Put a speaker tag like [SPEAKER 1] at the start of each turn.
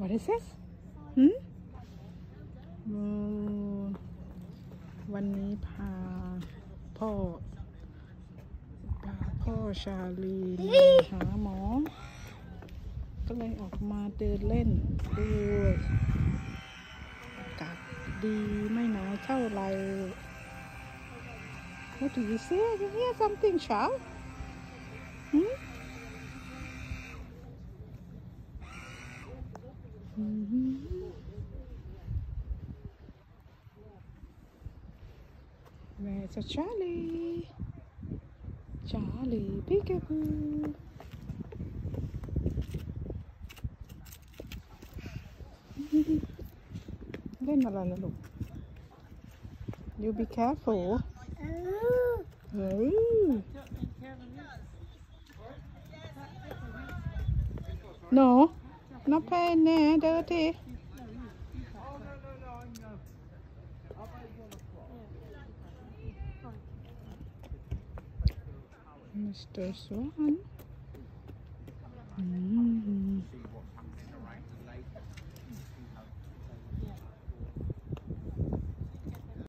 [SPEAKER 1] What is this? หืมโอ้วันนี้พาพ่อพาพ่อชาลีมาหาหมอ ก็เลยออกมาเดินเล่นด้วยอากาศดีไม่หนาวเท่าไหร่ What do you say? You hear something, child? Mm-hmm. Where's a Charlie? Charlie Peekaboo. Then Malalalu. You be careful. Oh. Oh. No. No paying there, dirty. Mr. Swan.